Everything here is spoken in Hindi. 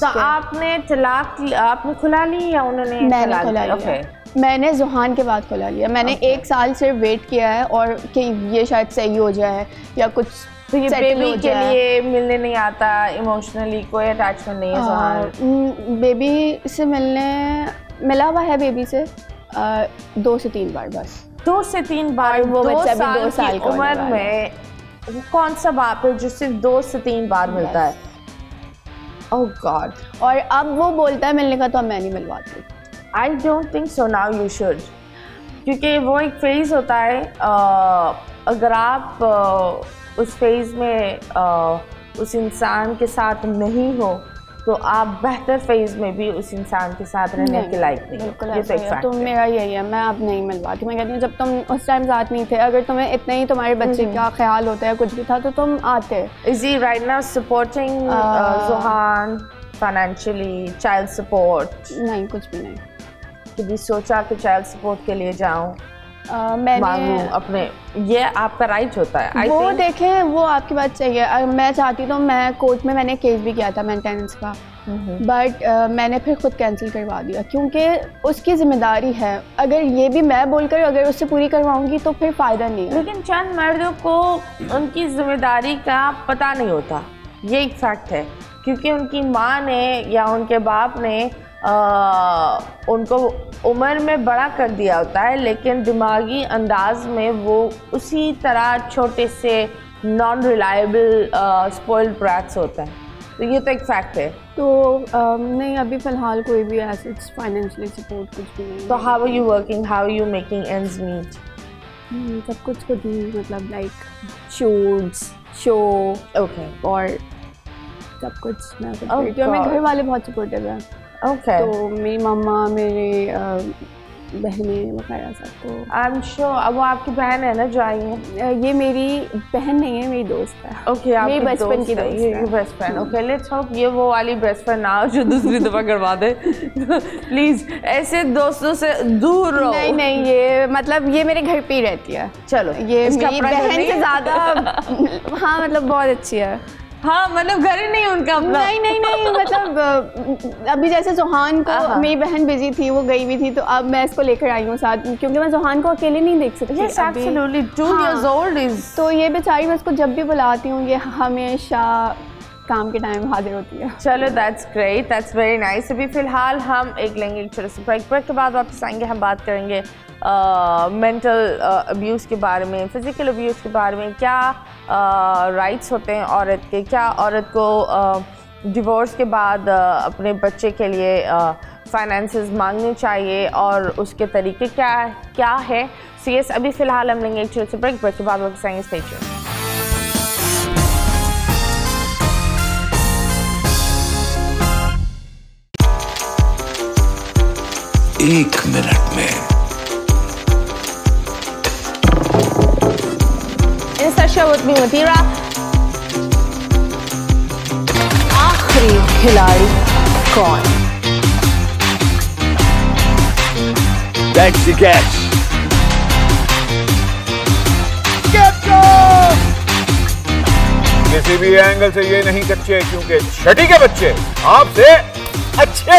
तो आपने तलाक आपने खुला ली या उन्होंने मैंने खुला लिया। Okay. मैंने जुहान के बाद खुला लिया। मैंने okay. एक साल सिर्फ़ वेट किया है और कि ये शायद सही हो जाए या कुछ तो ये बेबी के लिए मिलने नहीं आता इमोशनली कोई अटैचमेंट नहीं है जुहान। बेबी से मिलने मिला हुआ है बेबी से आ, दो से तीन बार बस। दो से तीन बार वो बच्चा भी दो साल की उम्र में कौन सा बाप है जो सिर्फ़ दो से तीन बार मिलता है? ओह oh गॉड और अब वो बोलता है मिलने का तो अब मैं नहीं मिलवाती. I don't think so now you should क्योंकि वो एक फ़ेज़ होता है आ, अगर आप आ, उस फ़ेज़ में आ, उस इंसान के साथ नहीं हो तो आप बेहतर फ़ेज़ में भी उस इंसान के साथ रहने के लायक नहीं बिल्कुल ये तो, तो मेरा यही है मैं अब नहीं मिलवाती मैं कहती हूँ जब तुम उस टाइम साथ नहीं थे अगर तुम्हें इतना ही तुम्हारे बच्चे हम्म। का ख्याल होता है कुछ भी था तो तुम आते। Easy right now supporting Juhan financially child support नहीं कुछ भी नहीं। कभी सोचा कि चाइल्ड सपोर्ट के लिए जाऊँ। मैंने अपने। ये आपका राइट होता है वो देखें वो आपकी बात सही है। मैं चाहती तो मैं कोर्ट में मैंने केस भी किया था मेंटेनेंस का। बट uh, मैंने फिर खुद कैंसिल करवा दिया क्योंकि उसकी ज़िम्मेदारी है। अगर ये भी मैं बोलकर अगर उससे पूरी करवाऊँगी तो फिर फ़ायदा नहीं है। लेकिन चंद मर्दों को उनकी ज़िम्मेदारी का पता नहीं होता। ये एक फैक्ट है क्योंकि उनकी माँ ने या उनके बाप ने आ, उनको उम्र में बड़ा कर दिया होता है लेकिन दिमागी अंदाज में वो उसी तरह छोटे से नॉन रिलायबल स्पॉइल्ड ब्रैक्स होता है। तो ये तो एक फैक्ट है। तो uh, नहीं अभी फ़िलहाल कोई भी एसेट्स फाइनेंशियली सपोर्ट कुछ भी नहीं तो how are you working how are you making ends meet सब कुछ खुद ही मतलब लाइक शूट्स शो ओके और सब कुछ मैं सब oh, मेरे घर वाले बहुत सपोर्टिव हैं। Okay. तो मेरी मम्मा मेरे बहनें वगैरह सब तो आई एम श्योर वो आपकी बहन है ना जो आई है? ये मेरी बहन नहीं है मेरी दोस्त है। ओके okay, मेरी बचपन की दोस्त है। Best friend okay let's hope ये वो वाली बेस्ट फ्रेंड ना जो दूसरी दफ़ा करवा दे। प्लीज़ ऐसे दोस्तों से दूर रहो। नहीं नहीं ये मतलब ये मेरे घर पे ही रहती है। चलो ये मेरी बहन से ज़्यादा हाँ मतलब बहुत अच्छी है। हाँ मतलब घर ही नहीं उनका अपना नहीं नहीं नहीं मतलब अभी जैसे जोहान को। मेरी बहन बिज़ी थी वो गई हुई थी तो अब मैं इसको लेकर आई हूँ साथ क्योंकि मैं जोहान को अकेले नहीं देख सकती yes, हाँ. तो ये बेचारी मैं इसको जब भी बुलाती हूँ ये हमेशा काम के टाइम हाजिर होती है। चलो that's great that's very nice अभी फ़िलहाल हम एक लेंगे छोटे से ब्रेक ब्रेक के बाद वापस आएँगे, हम बात करेंगे मेंटल अब्यूज़ के बारे में फ़िज़िकल अब्यूज़ के बारे में। क्या राइट्स होते हैं औरत के? क्या औरत को डिवोर्स के बाद अपने बच्चे के लिए फाइनेंसेस मांगने चाहिए? और उसके तरीके क्या क्या है? सी एस अभी फ़िलहाल हम लेंगे एक छोटे से ब्रेक ब्रेक के बाद वापस आएँगे। स्टेशन एक मिनट में। आखिरी खिलाड़ी कौन? That's the catch. किसी भी एंगल से ये नहीं कच्चे क्योंकि छठी के बच्चे आपसे अच्छे।